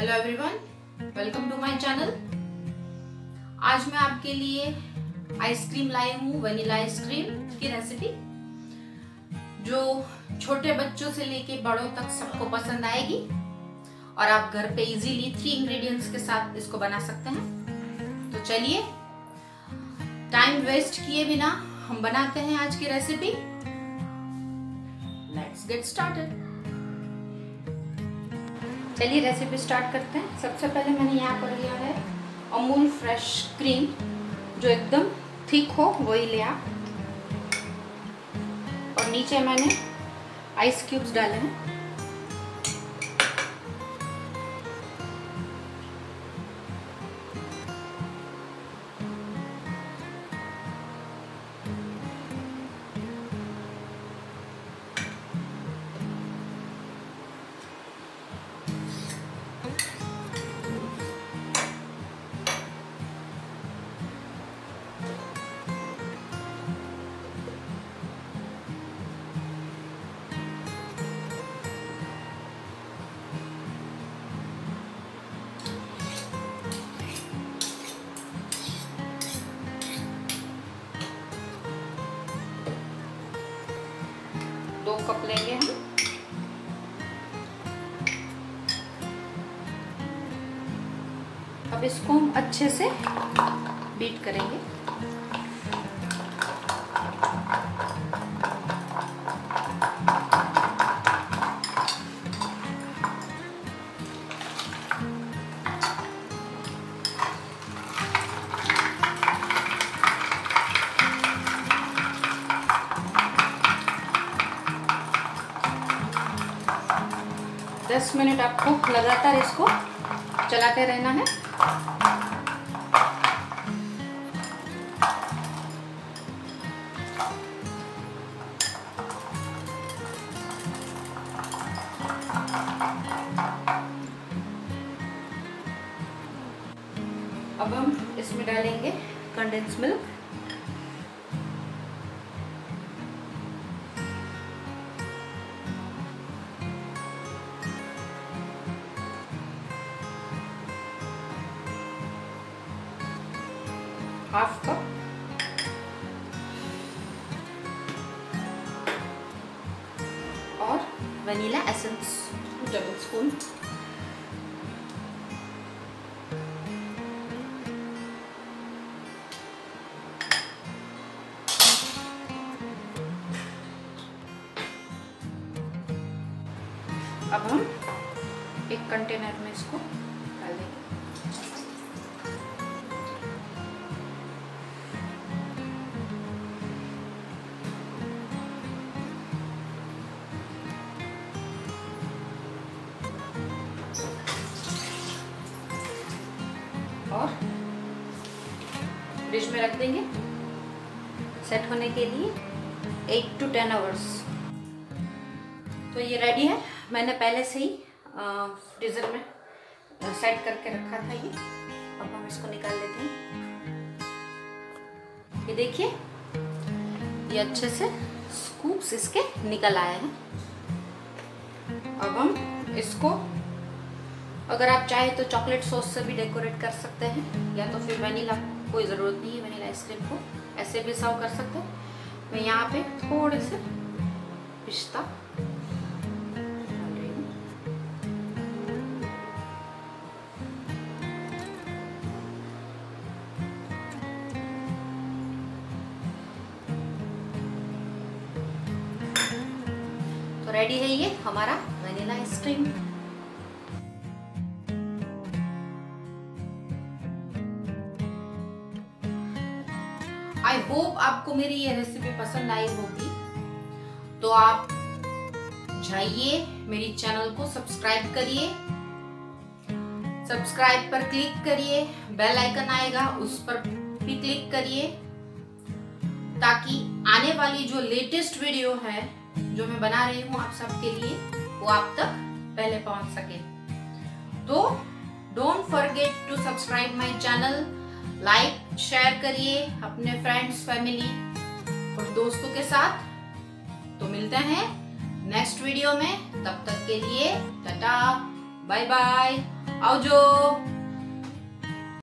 Hello everyone welcome to my channel आज मैं आपके लिए आइसक्रीम लाई हूँ वनीला आइसक्रीम की रेसिपी जो छोटे बच्चों से लेके बड़ों तक सबको पसंद आएगी। और आप घर पे इजीली थ्री इंग्रेडिएंट्स के साथ इसको बना सकते हैं। तो चलिए टाइम वेस्ट किए बिना हम बनाते हैं आज की रेसिपी लेट्स गेट स्टार्टेड चलिए रेसिपी स्टार्ट करते हैं। सबसे पहले मैंने यहाँ पर लिया है अमूल फ्रेश क्रीम जो एकदम ठीक हो, वही लिया और नीचे मैंने आइस क्यूब्स डाले हैं। कप लेंगे हम। अब इसको हम अच्छे से बीट करेंगे। दस मिनट आपको लगातार इसको चलाते रहना है। अब हम इसमें डालेंगे कंडेंस मिल्क हाफ़ कप और वनीला एसेंस डबल स्पून अब हम एक कंटेनर में इसको और फ्रिज में रख देंगे। सेट होने के लिए एट टू टेन आवर्स तो ये रेडी है। मैंने पहले से ही फ्रीज़र में सेट करके रखा था ये। अब हम इसको निकाल लेते हैं। ये देखिए, ये अच्छे से स्कूप्स इसके निकल आए हैं। अब हम इसको अगर आप चाहे तो चॉकलेट सॉस से भी डेकोरेट कर सकते हैं, या तो फिर वनीला कोई ज़रूरत नहीं है वनीला आइसक्रीम को। ऐसे भी सर्व कर सकते हैं। मैं यहाँ पे थोड़े से पिस्ता तो रेडी है ये हमारा वनीला आइसक्रीम आई होप आपको मेरी ये रेसिपी पसंद आई होगी। तो आप जाइए, मेरी चैनल को सब्सक्राइब करिए। सब्सक्राइब पर क्लिक करिए बेल आइकन आएगा, उस पर भी क्लिक करिए। ताकि आने वाली जो लेटेस्ट वीडियो है, जो मैं बना रही हूँ आप सबके लिए, वो आप तक पहले पहुँच सके। तो don't forget to subscribe my channel like share करिए अपने फ्रेंड्स फैमिली और दोस्तों के साथ। तो मिलते हैं नेक्स्ट वीडियो में। तब तक के लिए टाटा बाय बाय आओ जो।